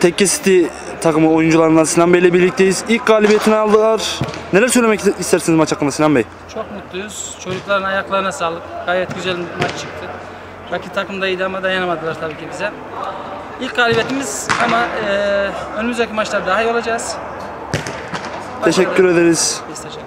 Tekke City takımı oyuncularından Sinan Bey ile birlikteyiz. İlk galibiyetini aldılar. Neler söylemek istersiniz maç hakkında Sinan Bey? Çok mutluyuz. Çocukların ayaklarına sağlık. Gayet güzel bir maç çıktı. Rakip takım da iyiydi ama dayanamadılar tabii ki bize. İlk galibiyetimiz ama e, önümüzdeki maçlar daha iyi olacağız. Teşekkür ederiz. Biz teşekkür ederiz.